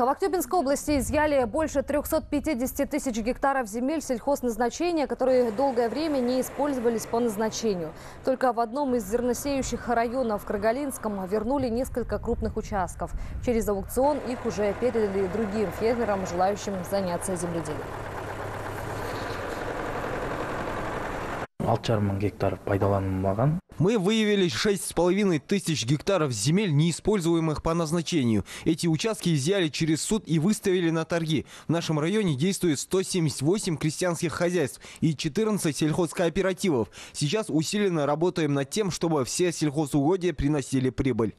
В Актюбинской области изъяли больше 350 тысяч гектаров земель сельхозназначения, которые долгое время не использовались по назначению. Только в одном из зерносеющих районов в Каргалинском вернули несколько крупных участков. Через аукцион их уже передали другим фермерам, желающим заняться земледелием. Алты жарым мың гектар пайдаланылмаған Мы выявили 6,5 тысяч гектаров земель, неиспользуемых по назначению. Эти участки изъяли через суд и выставили на торги. В нашем районе действует 178 крестьянских хозяйств и 14 сельхозкооперативов. Сейчас усиленно работаем над тем, чтобы все сельхозугодия приносили прибыль.